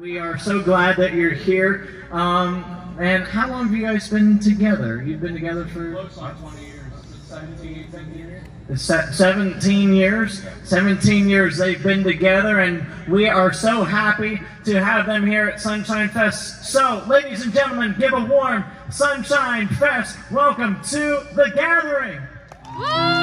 We are so glad that you're here. Um, and how long have you guys been together? You've been together for Looks like 20 years. Is it 17, 18 years? 17 years. 17 years they've been together, and we are so happy to have them here at Sonshine Fest. So, ladies and gentlemen, give a warm Sonshine Fest welcome to the gathering. Woo!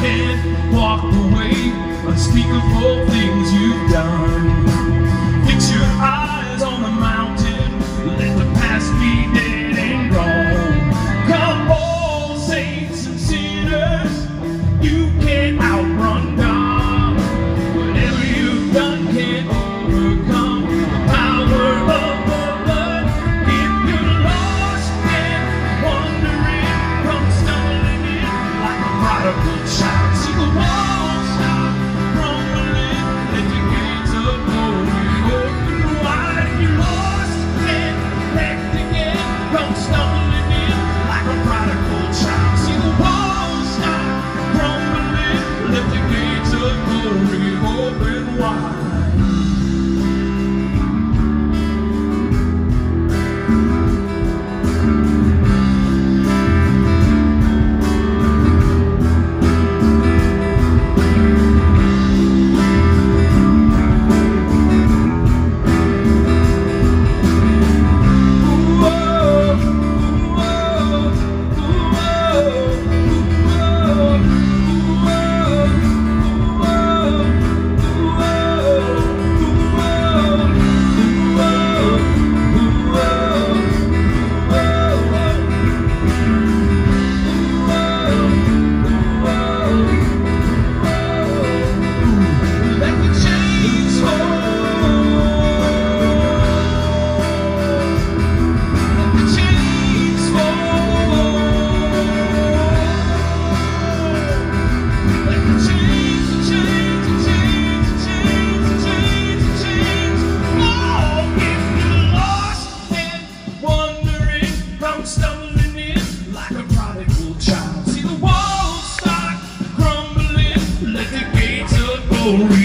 can't walk away. Unspeakable things you've done. Glory.